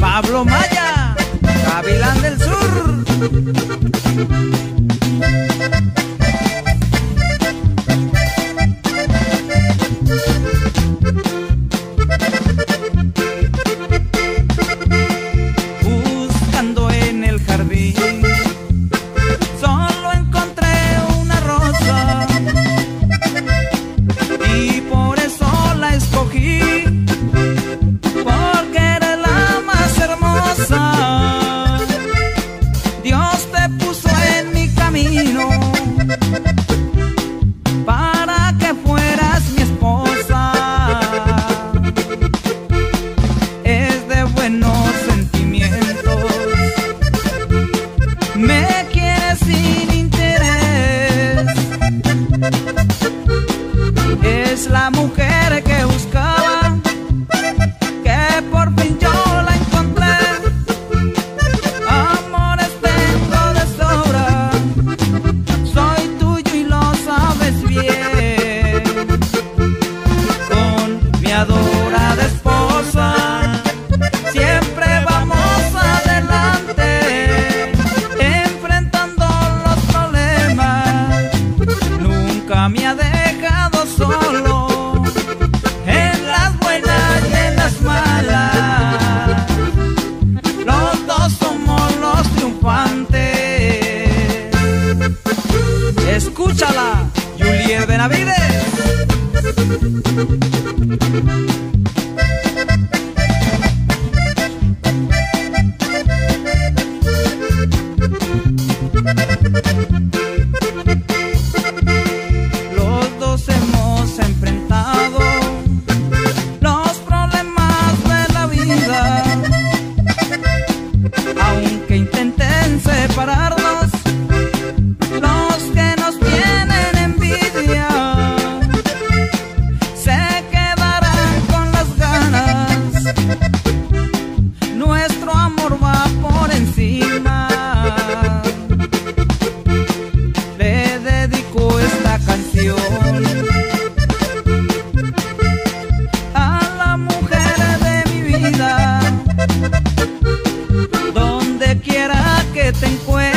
Pablo Maya, Gavilán del Sur. la mujer. Escúchala, Juliet Benavides. te encuentro.